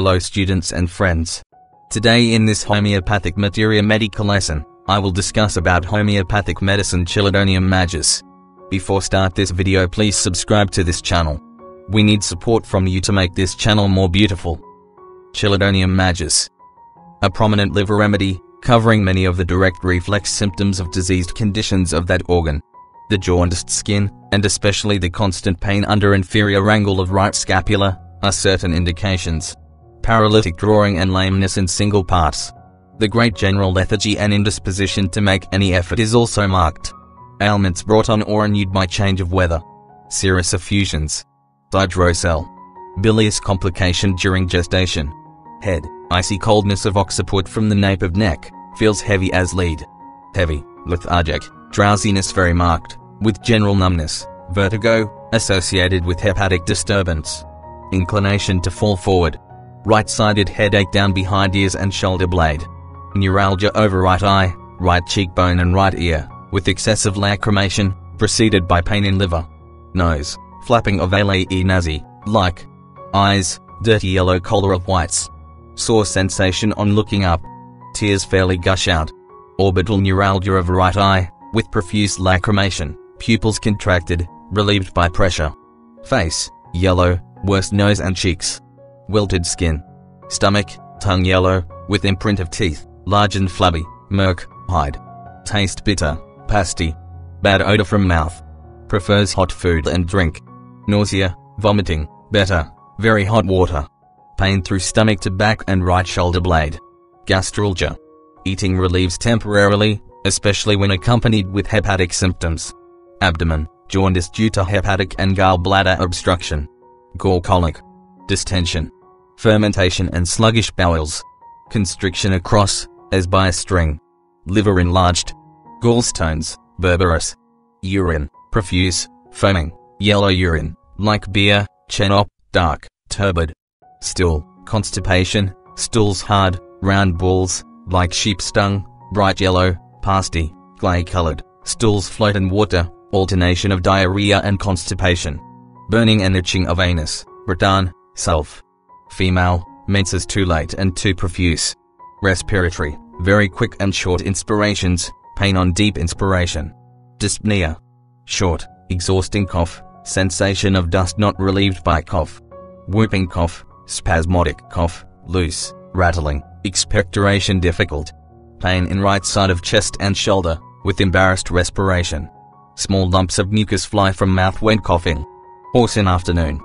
fellow students and friends. Today in this homeopathic materia medica lesson, I will discuss about homeopathic medicine Chelidonium majus. Before start this video please subscribe to this channel. We need support from you to make this channel more beautiful. Chelidonium majus. A prominent liver remedy, covering many of the direct reflex symptoms of diseased conditions of that organ. The jaundiced skin, and especially the constant pain under inferior angle of right scapula, are certain indications. Paralytic drawing and lameness in single parts. The great general lethargy and indisposition to make any effort is also marked. Ailments brought on or renewed by change of weather. Serous effusions. Hydrocele. Bilious complication during gestation. Head, icy coldness of occiput from the nape of neck, feels heavy as lead. Heavy, lethargic, drowsiness very marked, with general numbness, vertigo, associated with hepatic disturbance. Inclination to fall forward. Right-sided headache down behind ears and shoulder blade. Neuralgia over right eye, right cheekbone and right ear, with excessive lacrimation, preceded by pain in liver. Nose, flapping of alae nasi, like. Eyes, dirty yellow color of whites. Sore sensation on looking up. Tears fairly gush out. Orbital neuralgia of right eye, with profuse lacrimation, pupils contracted, relieved by pressure. Face, yellow, worst nose and cheeks. Wilted skin. Stomach, tongue yellow, with imprint of teeth, large and flabby, Merc, hide. Taste bitter, pasty. Bad odor from mouth. Prefers hot food and drink. Nausea, vomiting, better, very hot water. Pain through stomach to back and right shoulder blade. Gastralgia. Eating relieves temporarily, especially when accompanied with hepatic symptoms. Abdomen, jaundice due to hepatic and gallbladder obstruction. Gall colic. Distension. Fermentation and sluggish bowels. Constriction across, as by a string. Liver enlarged. Gallstones, berberis. Urine, profuse, foaming, yellow urine, like beer, chenop, dark, turbid. Stool, constipation, stools hard, round balls, like sheep stung, bright yellow, pasty, clay-colored, stools float in water, alternation of diarrhea and constipation. Burning and itching of anus, Breton, self. Female, menses too late and too profuse. Respiratory, very quick and short inspirations, pain on deep inspiration. Dyspnea. Short, exhausting cough, sensation of dust not relieved by cough. Whooping cough, spasmodic cough, loose, rattling, expectoration difficult. Pain in right side of chest and shoulder, with embarrassed respiration. Small lumps of mucus fly from mouth when coughing. Hoarse in afternoon.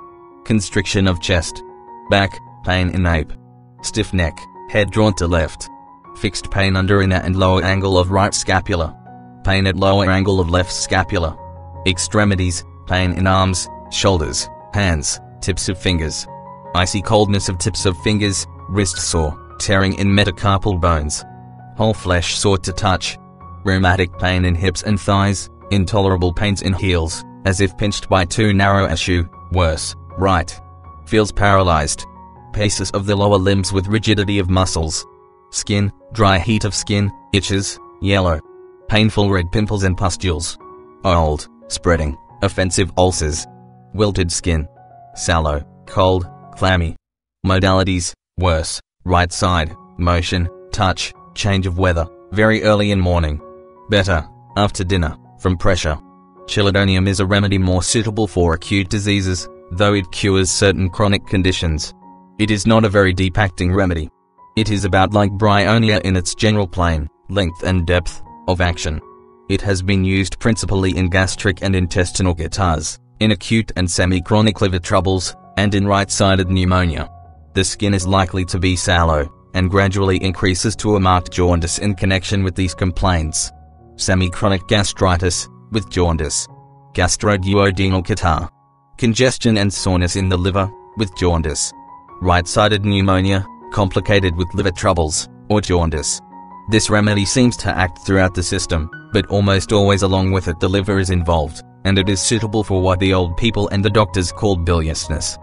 Constriction of chest. Back, pain in nape. Stiff neck, head drawn to left. Fixed pain under inner and lower angle of right scapula. Pain at lower angle of left scapula. Extremities, pain in arms, shoulders, hands, tips of fingers. Icy coldness of tips of fingers, wrist sore, tearing in metacarpal bones. Whole flesh sore to touch. Rheumatic pain in hips and thighs, intolerable pains in heels, as if pinched by too narrow a shoe, worse, right. Feels paralyzed. Paces of the lower limbs with rigidity of muscles. Skin, dry heat of skin, itches, yellow. Painful red pimples and pustules. Old, spreading, offensive ulcers. Wilted skin. Sallow, cold, clammy. Modalities, worse, right side, motion, touch, change of weather, very early in morning. Better, after dinner, from pressure. Chelidonium is a remedy more suitable for acute diseases, though it cures certain chronic conditions. It is not a very deep-acting remedy. It is about like bryonia in its general plane, length and depth of action. It has been used principally in gastric and intestinal catarrhs, in acute and semi-chronic liver troubles, and in right-sided pneumonia. The skin is likely to be sallow, and gradually increases to a marked jaundice in connection with these complaints. Semi-chronic gastritis, with jaundice. Gastroduodenal catarrh. Congestion and soreness in the liver, with jaundice. Right-sided pneumonia, complicated with liver troubles, or jaundice. This remedy seems to act throughout the system, but almost always along with it the liver is involved, and it is suitable for what the old people and the doctors call biliousness.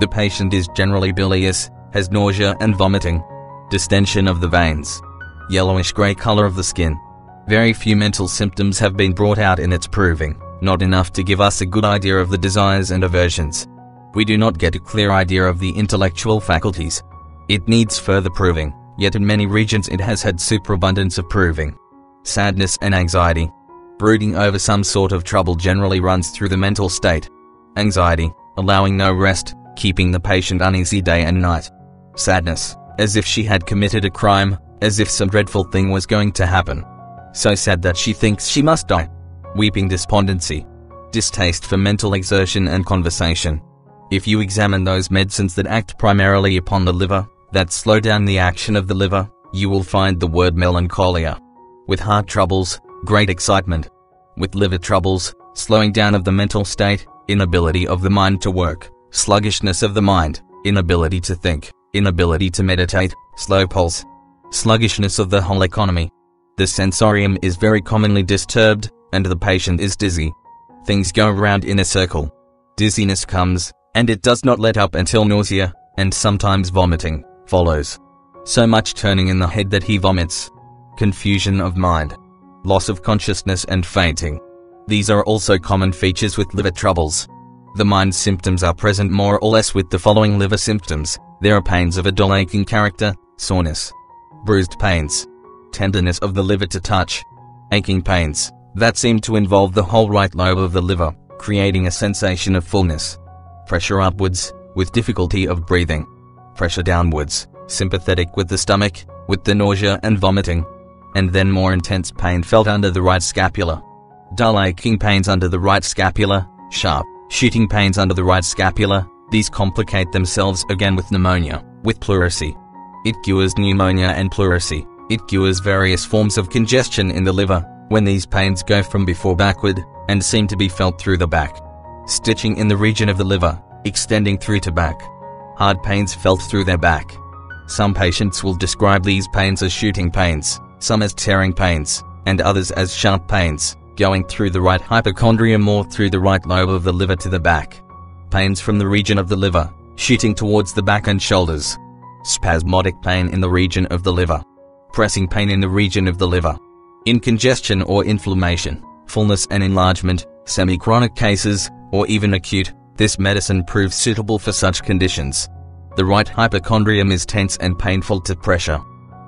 The patient is generally bilious, has nausea and vomiting, distension of the veins, yellowish grey color of the skin. Very few mental symptoms have been brought out in its proving, not enough to give us a good idea of the desires and aversions. We do not get a clear idea of the intellectual faculties. It needs further proving, yet in many regions it has had superabundance of proving. Sadness and anxiety. Brooding over some sort of trouble generally runs through the mental state. Anxiety, allowing no rest, keeping the patient uneasy day and night. Sadness, as if she had committed a crime, as if some dreadful thing was going to happen. So sad that she thinks she must die. Weeping despondency. Distaste for mental exertion and conversation. If you examine those medicines that act primarily upon the liver, that slow down the action of the liver, you will find the word melancholia. With heart troubles, great excitement. With liver troubles, slowing down of the mental state, inability of the mind to work, sluggishness of the mind, inability to think, inability to meditate, slow pulse, sluggishness of the whole economy. The sensorium is very commonly disturbed, and the patient is dizzy. Things go round in a circle. Dizziness comes, and it does not let up until nausea, and sometimes vomiting, follows. So much turning in the head that he vomits. Confusion of mind. Loss of consciousness and fainting. These are also common features with liver troubles. The mind symptoms are present more or less with the following liver symptoms. There are pains of a dull aching character, soreness, bruised pains, tenderness of the liver to touch, aching pains, that seemed to involve the whole right lobe of the liver, creating a sensation of fullness. Pressure upwards, with difficulty of breathing. Pressure downwards, sympathetic with the stomach, with the nausea and vomiting. And then more intense pain felt under the right scapula. Dull aching pains under the right scapula, sharp, shooting pains under the right scapula, these complicate themselves again with pneumonia, with pleurisy. It cures pneumonia and pleurisy. It cures various forms of congestion in the liver, when these pains go from before backward, and seem to be felt through the back. Stitching in the region of the liver, extending through to back. Hard pains felt through their back. Some patients will describe these pains as shooting pains, some as tearing pains, and others as sharp pains, going through the right hypochondrium or through the right lobe of the liver to the back. Pains from the region of the liver, shooting towards the back and shoulders. Spasmodic pain in the region of the liver. Pressing pain in the region of the liver. In congestion or inflammation, fullness and enlargement, semi-chronic cases, or even acute, this medicine proves suitable for such conditions. The right hypochondrium is tense and painful to pressure.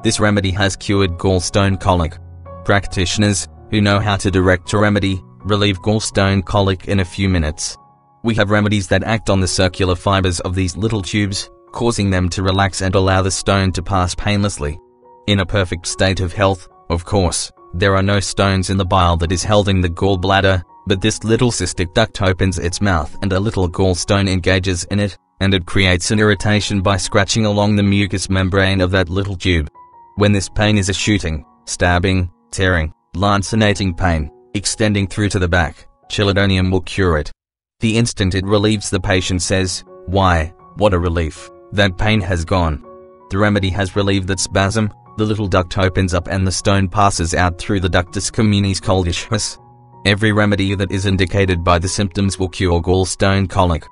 This remedy has cured gallstone colic. Practitioners, who know how to direct a remedy, relieve gallstone colic in a few minutes. We have remedies that act on the circular fibers of these little tubes, causing them to relax and allow the stone to pass painlessly. In a perfect state of health, of course, there are no stones in the bile that is held in the gallbladder, but this little cystic duct opens its mouth and a little gallstone engages in it, and it creates an irritation by scratching along the mucous membrane of that little tube. When this pain is a shooting, stabbing, tearing, lancinating pain, extending through to the back, chelidonium will cure it. The instant it relieves the patient says, why, what a relief, that pain has gone. The remedy has relieved that spasm, the little duct opens up and the stone passes out through the ductus communis choledochus. Every remedy that is indicated by the symptoms will cure gallstone colic.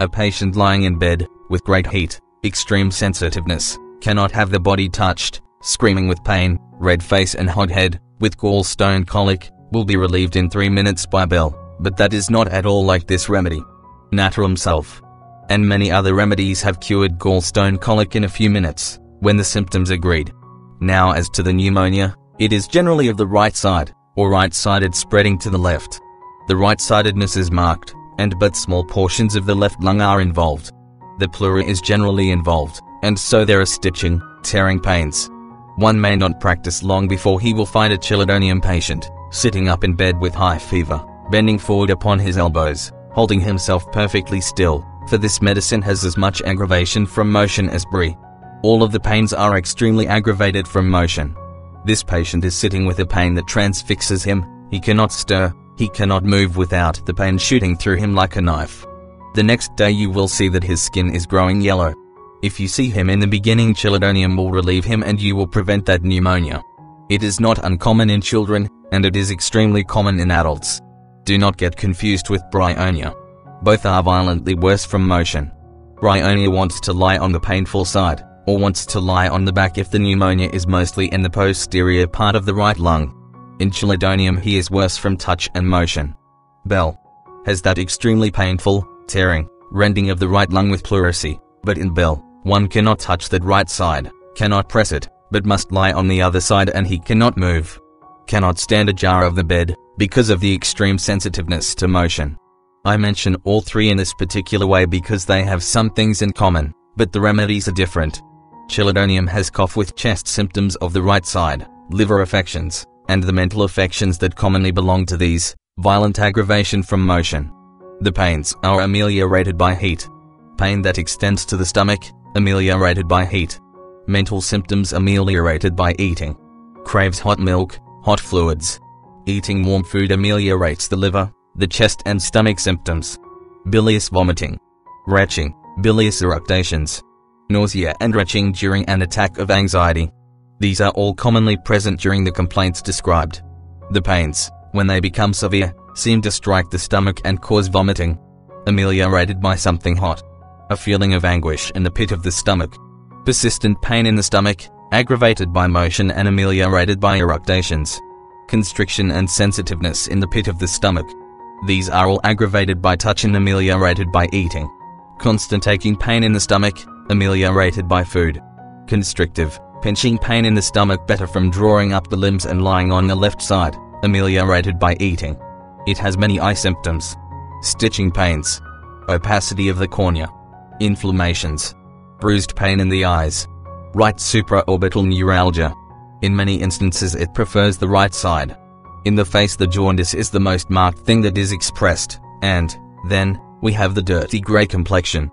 A patient lying in bed, with great heat, extreme sensitiveness, cannot have the body touched, screaming with pain, red face and hot head, with gallstone colic, will be relieved in 3 minutes by Bell, but that is not at all like this remedy. Natrum sulph. And many other remedies have cured gallstone colic in a few minutes, when the symptoms agreed. Now as to the pneumonia, it is generally of the right side, or right-sided spreading to the left. The right-sidedness is marked, and but small portions of the left lung are involved. The pleura is generally involved, and so there are stitching, tearing pains. One may not practice long before he will find a chelidonium patient, sitting up in bed with high fever, bending forward upon his elbows, holding himself perfectly still, for this medicine has as much aggravation from motion as Bry. All of the pains are extremely aggravated from motion. This patient is sitting with a pain that transfixes him, he cannot stir, he cannot move without the pain shooting through him like a knife. The next day you will see that his skin is growing yellow. If you see him in the beginning chelidonium will relieve him and you will prevent that pneumonia. It is not uncommon in children, and it is extremely common in adults. Do not get confused with bryonia. Both are violently worse from motion. Bryonia wants to lie on the painful side, or wants to lie on the back if the pneumonia is mostly in the posterior part of the right lung. In chelidonium he is worse from touch and motion. Bell has that extremely painful, tearing, rending of the right lung with pleurisy, but in Bell, One cannot touch that right side, cannot press it, but must lie on the other side and he cannot move. Cannot stand ajar of the bed, because of the extreme sensitiveness to motion. I mention all three in this particular way because they have some things in common, but the remedies are different. Chelidonium has cough with chest symptoms of the right side, liver affections, and the mental affections that commonly belong to these, violent aggravation from motion. The pains are ameliorated by heat. Pain that extends to the stomach, ameliorated by heat. Mental symptoms ameliorated by eating. Craves hot milk, hot fluids. Eating warm food ameliorates the liver, the chest and stomach symptoms. Bilious vomiting. Retching, bilious eructations. Nausea and retching during an attack of anxiety. These are all commonly present during the complaints described. The pains, when they become severe, seem to strike the stomach and cause vomiting. Ameliorated by something hot. A feeling of anguish in the pit of the stomach. Persistent pain in the stomach, aggravated by motion and ameliorated by eructations. Constriction and sensitiveness in the pit of the stomach. These are all aggravated by touch and ameliorated by eating. Constant aching pain in the stomach, ameliorated by food. Constrictive, pinching pain in the stomach better from drawing up the limbs and lying on the left side, ameliorated by eating. It has many eye symptoms. Stitching pains. Opacity of the cornea. Inflammations. Bruised pain in the eyes. Right supraorbital neuralgia. In many instances it prefers the right side. In the face the jaundice is the most marked thing that is expressed, and, then, we have the dirty grey complexion.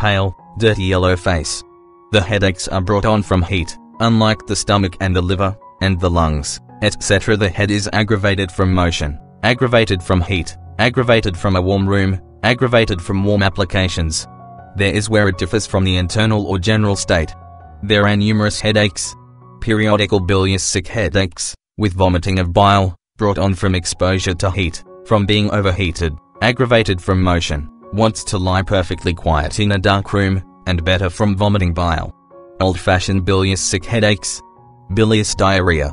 Pale, dirty yellow face. The headaches are brought on from heat, unlike the stomach and the liver, and the lungs, etc. The head is aggravated from motion, aggravated from heat, aggravated from a warm room, aggravated from warm applications. There is where it differs from the internal or general state. There are numerous headaches, periodical bilious sick headaches, with vomiting of bile, brought on from exposure to heat, from being overheated, aggravated from motion, wants to lie perfectly quiet in a dark room, and better from vomiting bile. Old-fashioned bilious sick headaches, bilious diarrhea,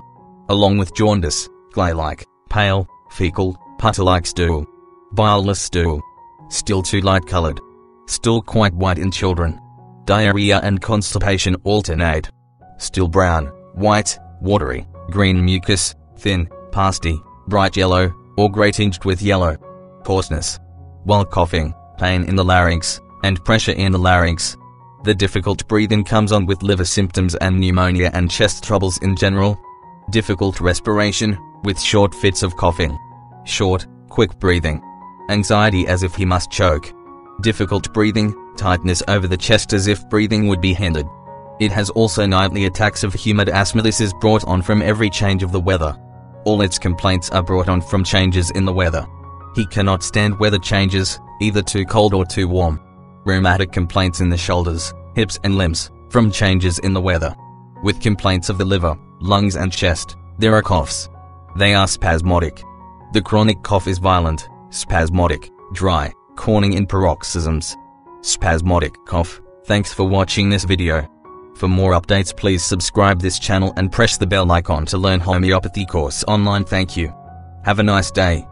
along with jaundice, clay-like, pale, fecal, putter-like stool, bileless stool, still too light-colored, still quite white in children. Diarrhea and constipation alternate. Still brown, white, watery, green mucus, thin, pasty, bright yellow, or grey tinged with yellow. Hoarseness. While coughing, pain in the larynx, and pressure in the larynx. The difficult breathing comes on with liver symptoms and pneumonia and chest troubles in general. Difficult respiration, with short fits of coughing. Short, quick breathing. Anxiety as if he must choke. Difficult breathing, tightness over the chest as if breathing would be hindered. It has also nightly attacks of humid asthma. This is brought on from every change of the weather. All its complaints are brought on from changes in the weather. He cannot stand weather changes, either too cold or too warm. Rheumatic complaints in the shoulders, hips and limbs, from changes in the weather. With complaints of the liver, lungs and chest, there are coughs. They are spasmodic. The chronic cough is violent, spasmodic, dry, corning in paroxysms. Spasmodic cough. Thanks for watching this video. For more updates please subscribe this channel and press the bell icon to learn homeopathy course online thank you. Have a nice day.